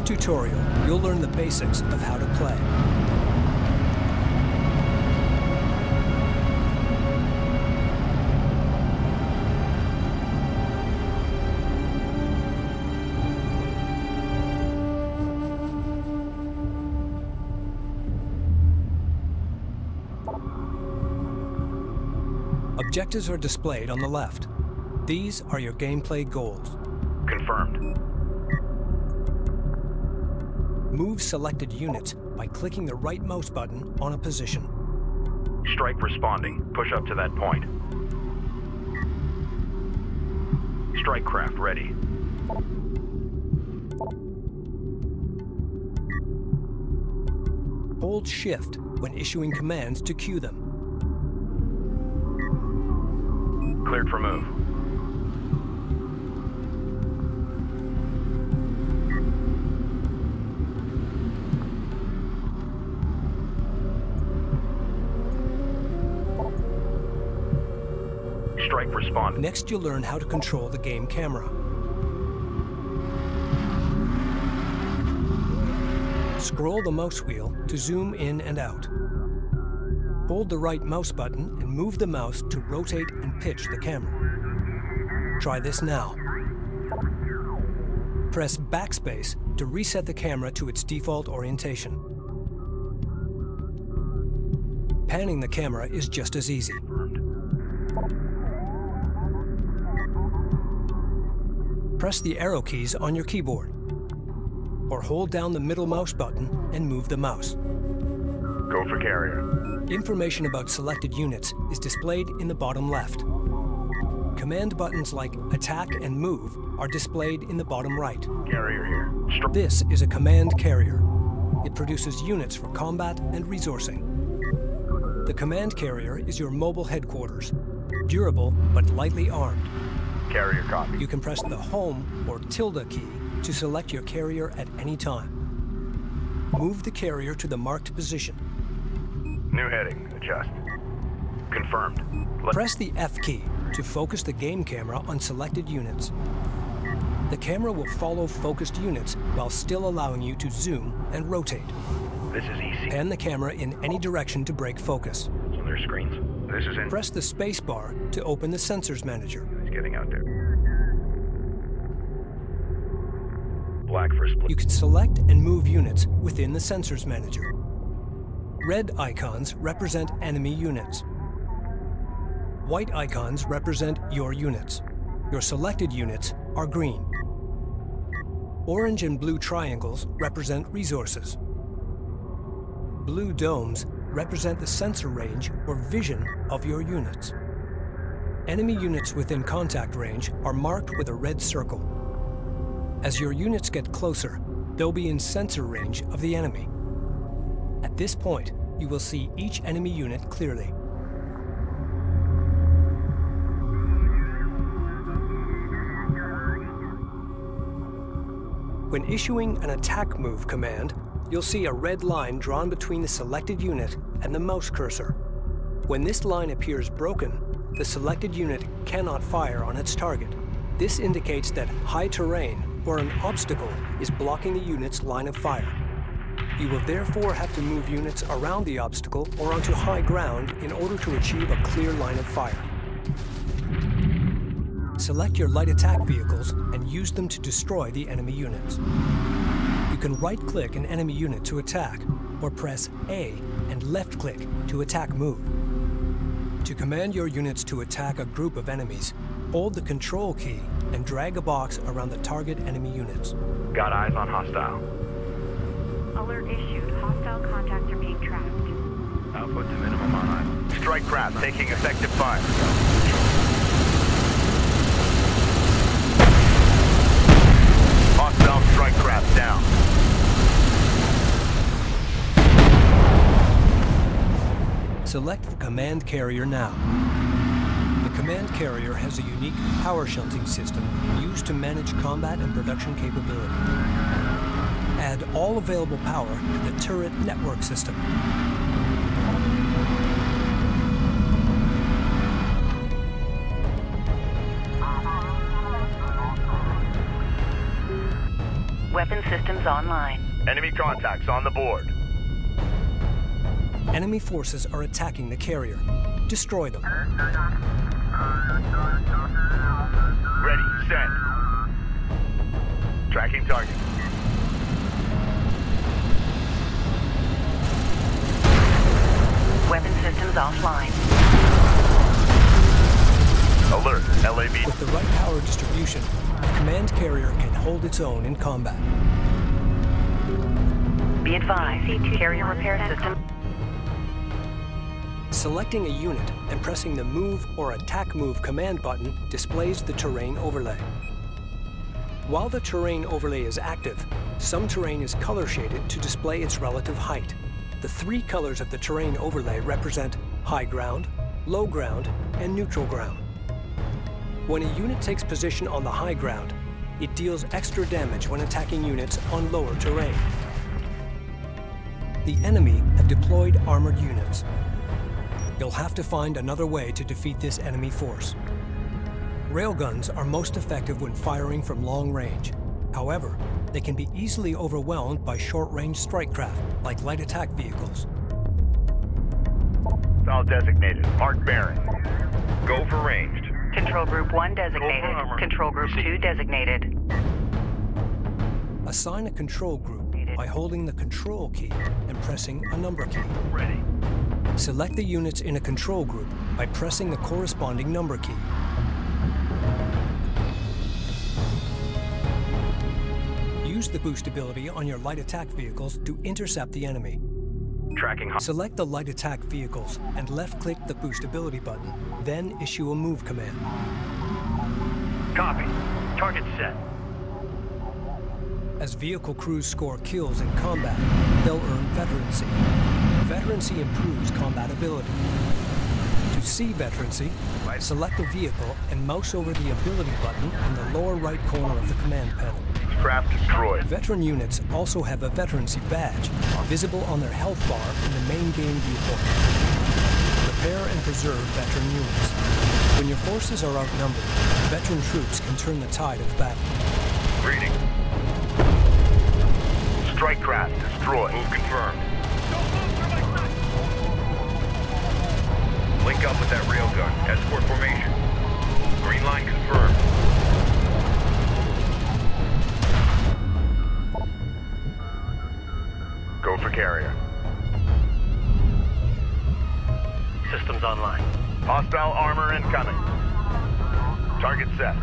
tutorial, you'll learn the basics of how to play. Objectives are displayed on the left. These are your gameplay goals. Confirmed. Move selected units by clicking the right mouse button on a position. Strike responding. Push up to that point. Strike craft ready. Hold Shift when issuing commands to cue them. Cleared for move. Responded. Next, you'll learn how to control the game camera. Scroll the mouse wheel to zoom in and out. Hold the right mouse button and move the mouse to rotate and pitch the camera. Try this now. Press backspace to reset the camera to its default orientation. Panning the camera is just as easy. Press the arrow keys on your keyboard, or hold down the middle mouse button and move the mouse. Go for carrier. Information about selected units is displayed in the bottom left. Command buttons like Attack and Move are displayed in the bottom right. Carrier here. Stri This is a command carrier. It produces units for combat and resourcing. The command carrier is your mobile headquarters, durable but lightly armed. Carrier copy. You can press the Home or tilde key to select your carrier at any time. Move the carrier to the marked position. New heading. Adjust. Confirmed. Let Press the F key to focus the game camera on selected units. The camera will follow focused units while still allowing you to zoom and rotate. this is easy. Pan the camera in any direction to break focus. on their screens. This is in. Press the space bar to open the Sensors Manager. Getting out there. Black for split. You can select and move units within the Sensors Manager. Red icons represent enemy units. White icons represent your units. Your selected units are green. Orange and blue triangles represent resources. Blue domes represent the sensor range or vision of your units. Enemy units within contact range are marked with a red circle. As your units get closer, they'll be in sensor range of the enemy. At this point, you will see each enemy unit clearly. When issuing an attack move command, you'll see a red line drawn between the selected unit and the mouse cursor. When this line appears broken, the selected unit cannot fire on its target. This indicates that high terrain or an obstacle is blocking the unit's line of fire. You will therefore have to move units around the obstacle or onto high ground in order to achieve a clear line of fire. Select your light attack vehicles and use them to destroy the enemy units. You can right-click an enemy unit to attack, or press A and left-click to attack move. To command your units to attack a group of enemies, hold the Control key and drag a box around the target enemy units. Got eyes on hostile. Alert issued. Hostile contacts are being tracked. Output to minimum on eye. Strike craft taking effective fire. Hostile strike craft down. Select the command carrier now. The command carrier has a unique power shunting system used to manage combat and production capability. Add all available power to the turret network system. Weapon systems online. Enemy contacts on the board. Enemy forces are attacking the carrier. Destroy them. Ready, send. Tracking target. Weapon systems offline. Alert, LAV. With the right power distribution, the command carrier can hold its own in combat. Be advised, carrier repair system. Selecting a unit and pressing the Move or Attack Move command button displays the terrain overlay. While the terrain overlay is active, some terrain is color shaded to display its relative height. The three colors of the terrain overlay represent high ground, low ground, and neutral ground. When a unit takes position on the high ground, it deals extra damage when attacking units on lower terrain. The enemy have deployed armored units. You'll have to find another way to defeat this enemy force. Railguns are most effective when firing from long range. However, they can be easily overwhelmed by short-range strike craft, like light attack vehicles. It's All designated. Mark bearing. Go for ranged. Control Group 1 designated. Control Group 2 designated. Assign a control group by holding the control key and pressing a number key. Ready. Select the units in a control group by pressing the corresponding number key. Use the boost ability on your light attack vehicles to intercept the enemy. Tracking. Select the light attack vehicles and left-click the boost ability button, then issue a move command. Copy. Target set. As vehicle crews score kills in combat, they'll earn veterancy. Veterancy improves combat ability. To see veterancy, select the vehicle and mouse over the ability button in the lower right corner of the command panel. Craft destroyed. Veteran units also have a veterancy badge visible on their health bar in the main game viewport. Prepare and preserve veteran units. When your forces are outnumbered, veteran troops can turn the tide of battle. Reading. Strike craft destroyed. Move confirmed. Link up with that railgun. Escort formation. Green line confirmed. Go for carrier. Systems online. Hostile armor incoming. Target set.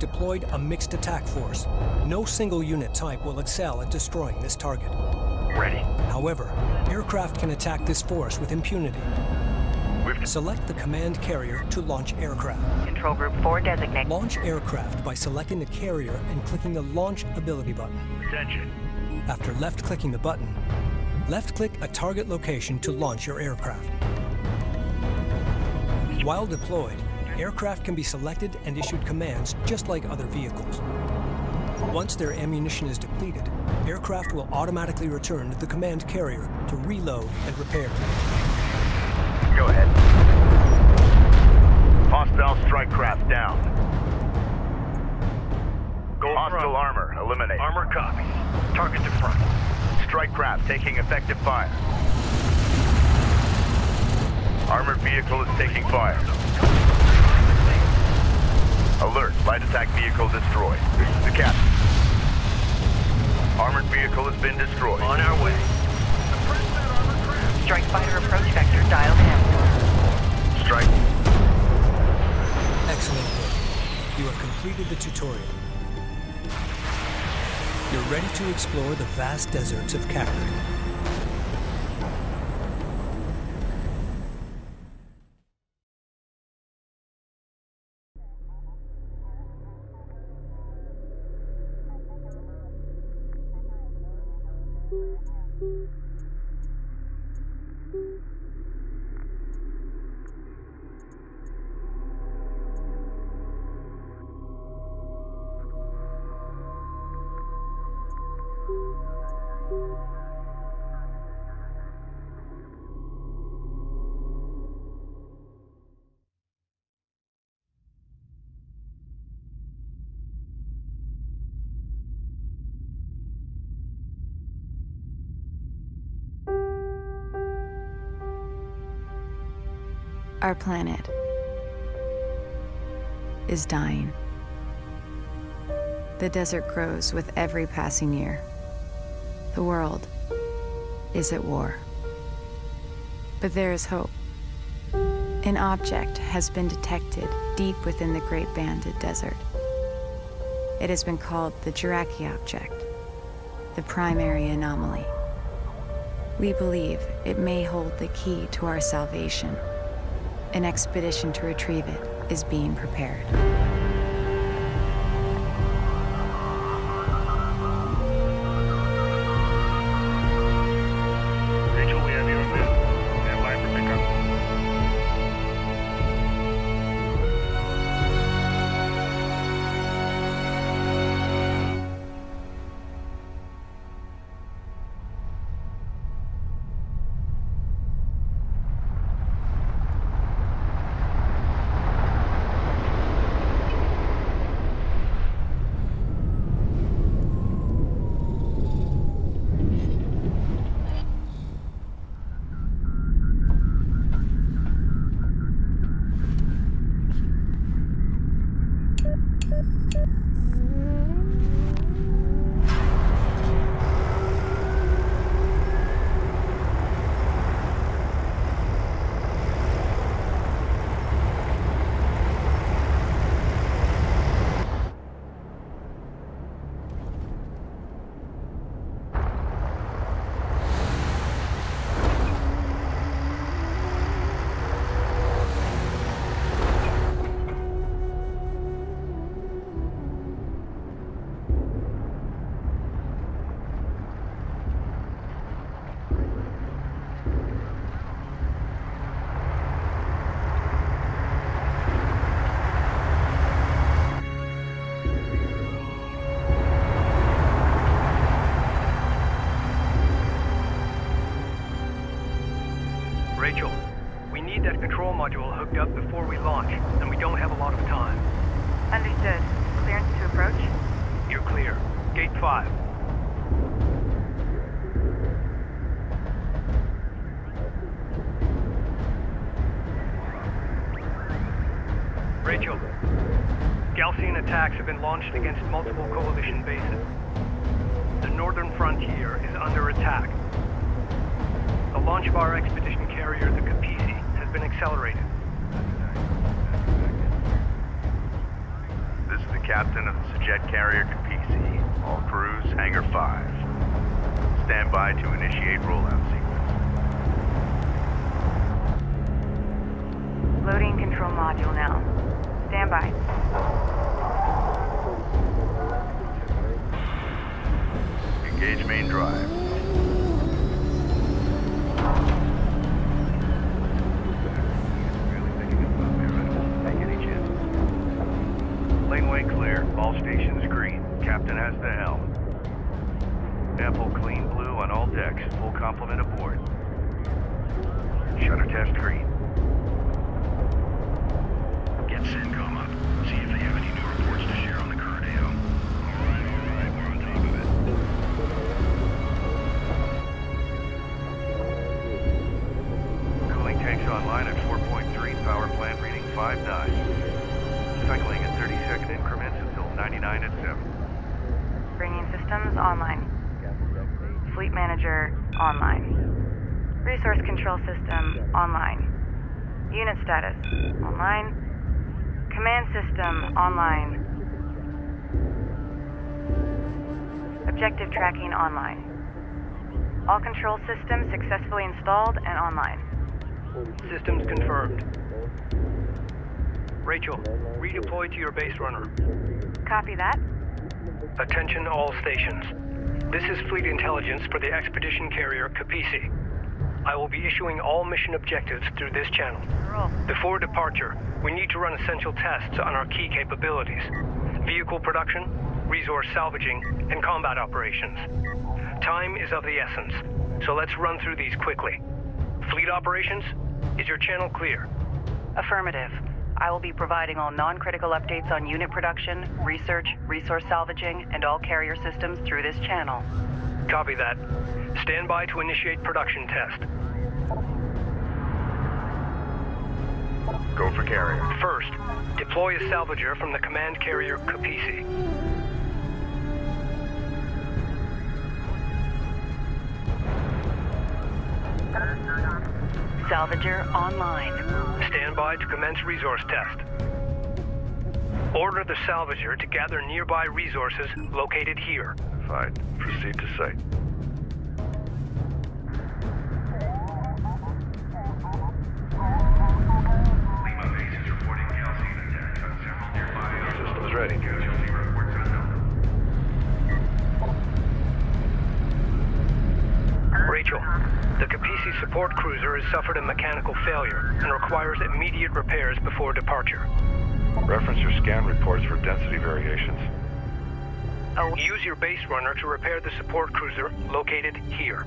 Deployed a mixed attack force. No single unit type will excel at destroying this target. Ready. However, aircraft can attack this force with impunity. Select the command carrier to launch aircraft. Control Group 4 designated. Launch aircraft by selecting the carrier and clicking the Launch Ability button. attention. After left-clicking the button, left-click a target location to launch your aircraft. While deployed, aircraft can be selected and issued commands just like other vehicles. Once their ammunition is depleted, aircraft will automatically return to the command carrier to reload and repair. Go ahead. Hostile strike craft down. Go Hostile front. armor eliminated. Armor copies. Target to front. Strike craft taking effective fire. Armored vehicle is taking fire. Alert, light attack vehicle destroyed. This is the captain. Armored vehicle has been destroyed. On our way. Strike fighter approach vector dialed in. Strike. Excellent work. You have completed the tutorial. You're ready to explore the vast deserts of Kharak. Our planet is dying. The desert grows with every passing year. The world is at war. But there is hope. An object has been detected deep within the Great Banded Desert. It has been called the Jiraki object, the primary anomaly. We believe it may hold the key to our salvation. An expedition to retrieve it is being prepared. Clearance to approach? You're clear. Gate 5. Rachel, Gaalsien attacks have been launched against multiple coalition bases. The northern frontier is under attack. The launch of our expedition carrier, the Kapisi, has been accelerated. Captain of the jet carrier Kapisi. All crews, Hangar 5. Stand by to initiate rollout sequence. Loading control module now. Stand by. Engage main drive. All stations green. Captain has the helm. Ample clean blue on all decks. Full complement aboard. Shutter test green. Control system online. Unit status online. Command system online. Objective tracking online. All control systems successfully installed and online. Systems confirmed. Rachel, redeploy to your base runner. Copy that. Attention all stations. This is fleet intelligence for the expedition carrier Kapisi. I will be issuing all mission objectives through this channel. Before departure, we need to run essential tests on our key capabilities. Vehicle production, resource salvaging, and combat operations. Time is of the essence, so let's run through these quickly. Fleet operations, is your channel clear? Affirmative. I will be providing all non-critical updates on unit production, research, resource salvaging, and all carrier systems through this channel. Copy that. Stand by to initiate production test. Go for carrier. First, deploy a salvager from the command carrier Kapisi. Salvager online. Stand by to commence resource test. Order the salvager to gather nearby resources located here. Fine. Proceed to site. Systems ready. Rachel, the Kapisi support cruiser has suffered a mechanical failure and requires immediate repairs before departure. Reference your scan reports for density variations. Oh, Use your base runner to repair the support cruiser located here.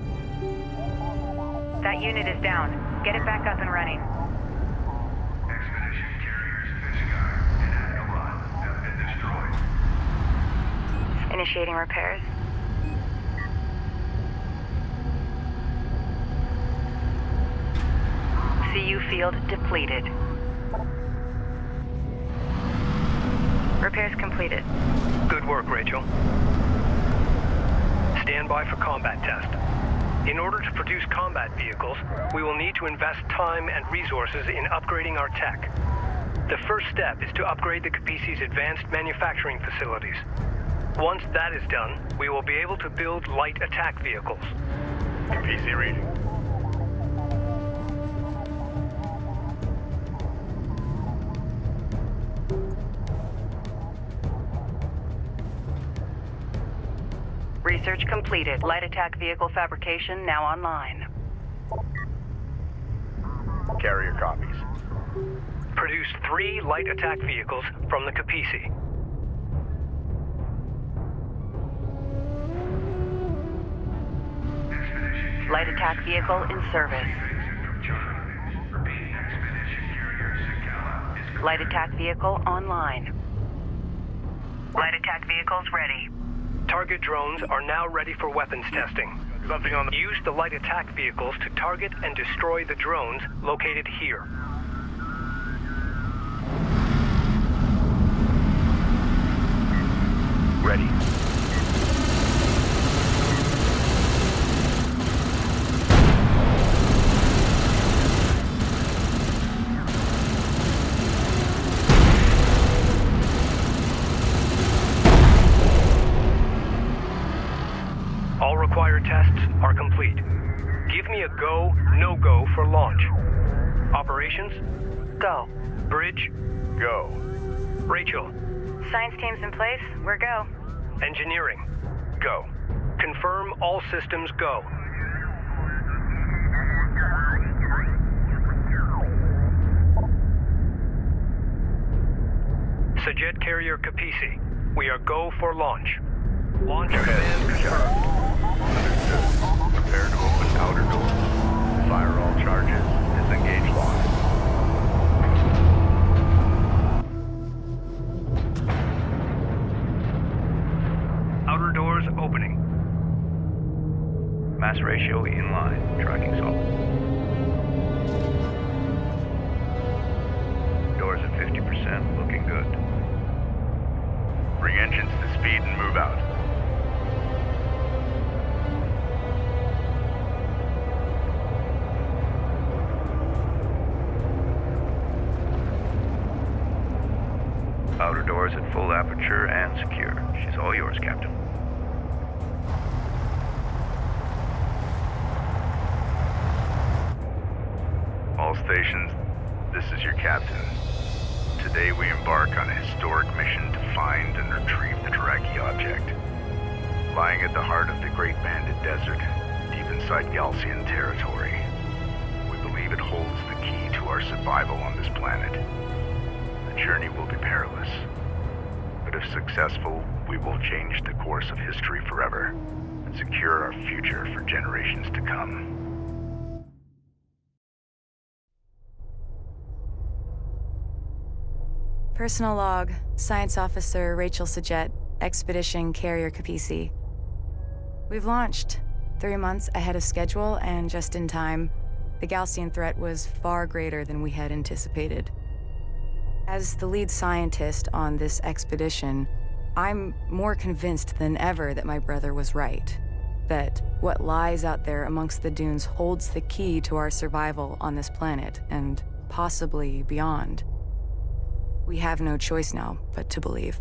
That unit is down. Get it back up and running. Expedition carriers Fishguy and Avalon have been destroyed. Initiating repairs. CU field depleted. Repairs completed. Good work, Rachel. Stand by for combat test. In order to produce combat vehicles, we will need to invest time and resources in upgrading our tech. The first step is to upgrade the Kapisi's advanced manufacturing facilities. Once that is done, we will be able to build light attack vehicles. PC reading. Research completed. Light attack vehicle fabrication now online. Carrier copies. Produce three light attack vehicles from the Kapisi. Light attack vehicle in service. Light attack vehicle online. Light attack vehicles ready. Target drones are now ready for weapons testing. The... Use the light attack vehicles to target and destroy the drones located here. Ready. Tests are complete. Give me a go, no go for launch. Operations, Go. bridge, Go. Rachel. Science team's in place. We're go. Engineering, go. Confirm all systems go. Sajet Carrier Kapisi, we are go for launch. Launch command confirmed. Prepare to open outer door. Fire all charges. Disengage launch. Outer doors opening. Mass ratio in line. Tracking solid. All yours, Captain. All stations, this is your captain. Today we embark on a historic mission to find and retrieve the Taraki object. Lying at the heart of the Great Banded Desert, deep inside Gaalsien territory, we believe it holds the key to our survival on this planet. The journey will be perilous, but if successful, we will change the course of history forever and secure our future for generations to come. Personal log, Science Officer Rachel S'jet, Expedition Carrier Kapisi. We've launched, three months ahead of schedule and just in time. The Gaalsien threat was far greater than we had anticipated. As the lead scientist on this expedition, I'm more convinced than ever that my brother was right. That what lies out there amongst the dunes holds the key to our survival on this planet, and possibly beyond. We have no choice now but to believe.